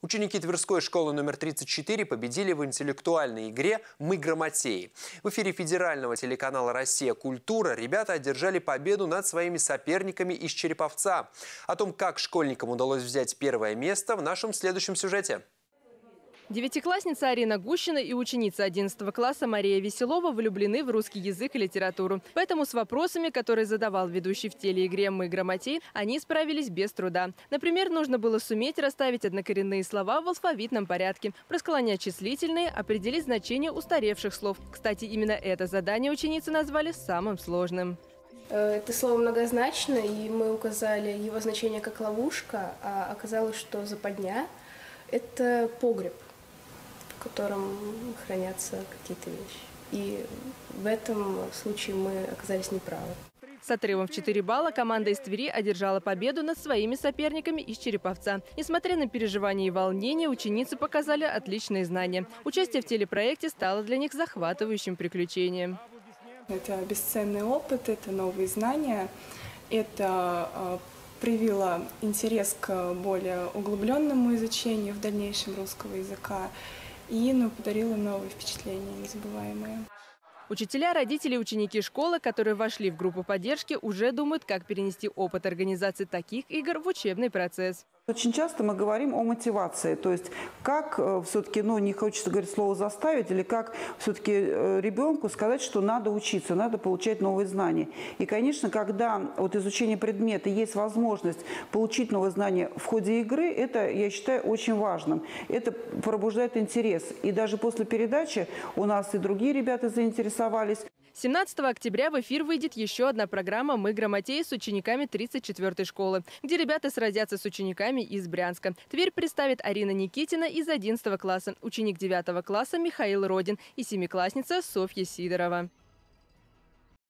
Ученики Тверской школы номер 34 победили в интеллектуальной игре «Мы грамотеи». В эфире федерального телеканала «Россия. Культура» ребята одержали победу над своими соперниками из Череповца. О том, как школьникам удалось взять первое место, в нашем следующем сюжете. Девятиклассница Арина Гущина и ученица 11 класса Мария Веселова влюблены в русский язык и литературу. Поэтому с вопросами, которые задавал ведущий в телеигре «Мы грамотей», они справились без труда. Например, нужно было суметь расставить однокоренные слова в алфавитном порядке, просклонять числительные, определить значение устаревших слов. Кстати, именно это задание ученицы назвали самым сложным. Э, это слово многозначно, и мы указали его значение как ловушка, а оказалось, что западня – это погреб котором хранятся какие-то вещи. И в этом случае мы оказались неправы. С отрывом в 4 балла команда из Твери одержала победу над своими соперниками из Череповца. Несмотря на переживания и волнения, ученицы показали отличные знания. Участие в телепроекте стало для них захватывающим приключением. Это бесценный опыт, это новые знания, это э, привило интерес к более углубленному изучению в дальнейшем русского языка и ну, подарила новые впечатления незабываемые. Учителя, родители ученики школы, которые вошли в группу поддержки, уже думают, как перенести опыт организации таких игр в учебный процесс. Очень часто мы говорим о мотивации, то есть как э, все-таки, ну не хочется говорить слово заставить, или как все-таки э, ребенку сказать, что надо учиться, надо получать новые знания. И, конечно, когда вот изучение предмета есть возможность получить новые знания в ходе игры, это, я считаю, очень важным. Это пробуждает интерес. И даже после передачи у нас и другие ребята заинтересовались. 17 октября в эфир выйдет еще одна программа «Мы грамотеи» с учениками 34-й школы, где ребята сразятся с учениками из Брянска. Тверь представит Арина Никитина из 11 класса, ученик 9 класса Михаил Родин и семиклассница Софья Сидорова.